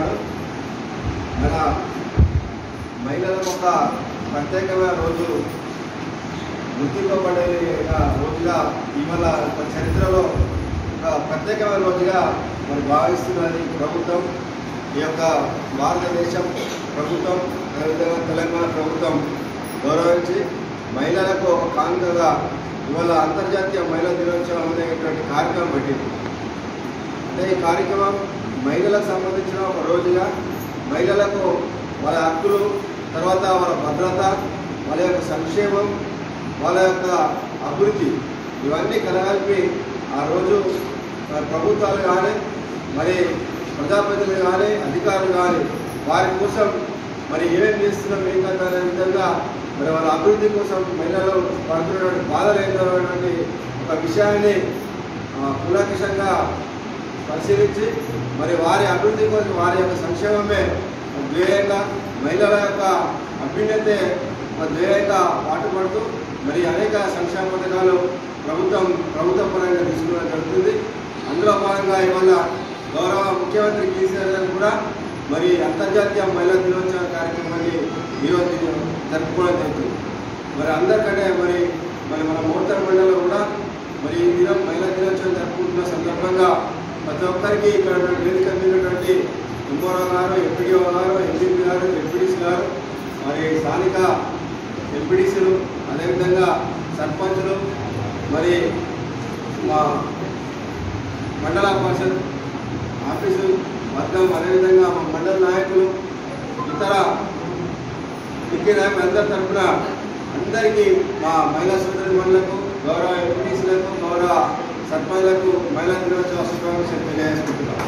ఉన్నాడు మన మహిళలకు ఒక ప్రత్యేకమైన రోజు గుర్తింపబడే రోజుగా ఇవాళ చరిత్రలో ఒక ప్రత్యేకమైన రోజుగా మరి భావిస్తున్నది ప్రభుత్వం. ఈ యొక్క భారతదేశం ప్రభుత్వం అదేవిధంగా తెలంగాణ ప్రభుత్వం గౌరవించి మహిళలకు ఒక కానుకగా ఇవాళ అంతర్జాతీయ మహిళా దినోత్సవం అనేటువంటి కార్యక్రమం పెట్టింది. అంటే ఈ కార్యక్రమం మహిళలకు సంబంధించిన ఒక రోజుగా మహిళలకు వాళ్ళ హక్కులు తర్వాత వాళ్ళ భద్రత వాళ్ళ యొక్క సంక్షేమం వాళ్ళ యొక్క అభివృద్ధి ఇవన్నీ కలగలిపి ఆ రోజు ప్రభుత్వాలు కానీ మరి ప్రజాప్రతినిధులు కానీ అధికారులు కానీ వారి కోసం మరి ఏమేం చేస్తున్నాం ఏం కదా అనే విధంగా మరి వాళ్ళ అభివృద్ధి కోసం మహిళలు పడుతున్నటువంటి బాధలు ఏంటనేటువంటి ఒక విషయాన్ని ఆ, పరిశీలించి మరి వారి అభివృద్ధి కోసం వారి యొక్క సంక్షేమమే ధ్యేయంగా మహిళల యొక్క అభ్యున్నతే ఒక ధ్యేయంగా పాటుపడుతూ మరి అనేక సంక్షేమ పథకాలు ప్రభుత్వం ప్రభుత్వ పరంగా తీసుకోవడం జరుగుతుంది. అందులో భాగంగా ఇవాళ గౌరవ ముఖ్యమంత్రి కేసీఆర్ గారు కూడా మరి అంతర్జాతీయ మహిళా దినోత్సవ కార్యక్రమాన్ని ఈరోజు జరుపుకోవడం జరుగుతుంది. మరి అందరికంటే మరి మరి మన మోతర్ మండలంలో కూడా మరి ఈ దినం మహిళా దినోత్సవం జరుపుకుంటున్న సందర్భంగా ప్రతి ఒక్కరికి ఇక్కడ వేదిక మీదటువంటి ఎంఓరో గారు ఎంపీడీఓ గారు ఎంపీపీ గారు ఎంపీడీసీ గారు మరి స్థానిక ఎంపీడీసీలు అదేవిధంగా సర్పంచులు మరి మా మండల పరిషత్ ఆఫీసు వర్గం అదేవిధంగా మా మండల నాయకులు ఇతర ముఖ్య నాయకులు అందరి తరఫున అందరికీ మా మహిళా సోదరి మండలకు గౌరవ ఎంపీటీసీలకు గౌరవ సర్పంచ్లకు మహిళా దినోత్సవ శుభాకాంక్షలు తెలియజేసుకుంటున్నాం.